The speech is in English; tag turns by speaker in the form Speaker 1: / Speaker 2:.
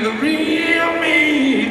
Speaker 1: the real me.